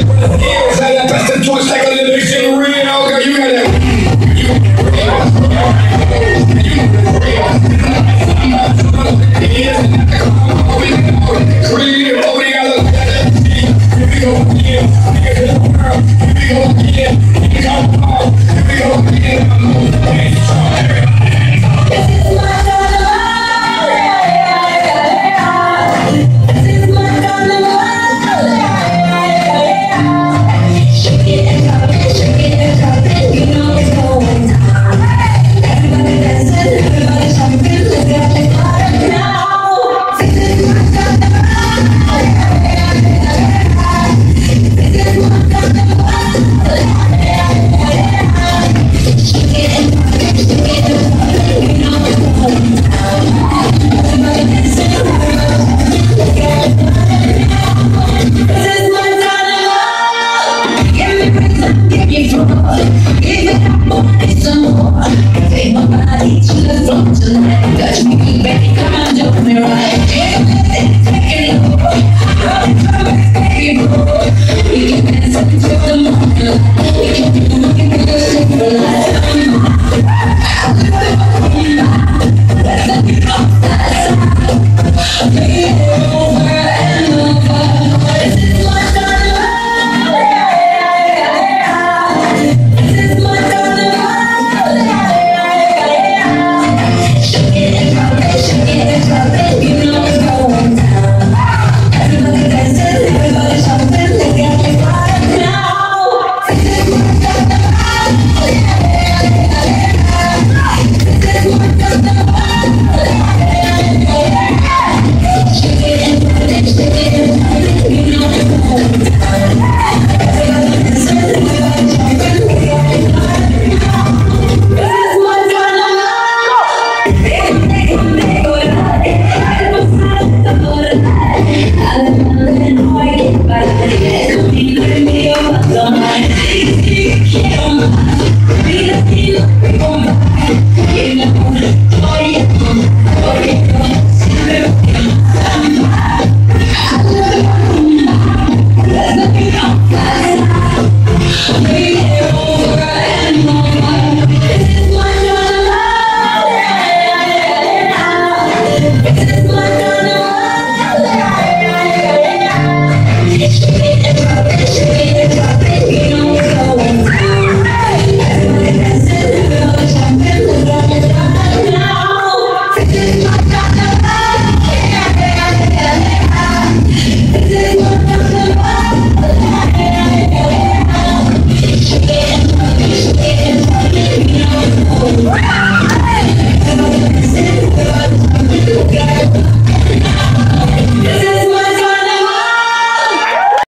Real, girl. You got that. We go Yeah.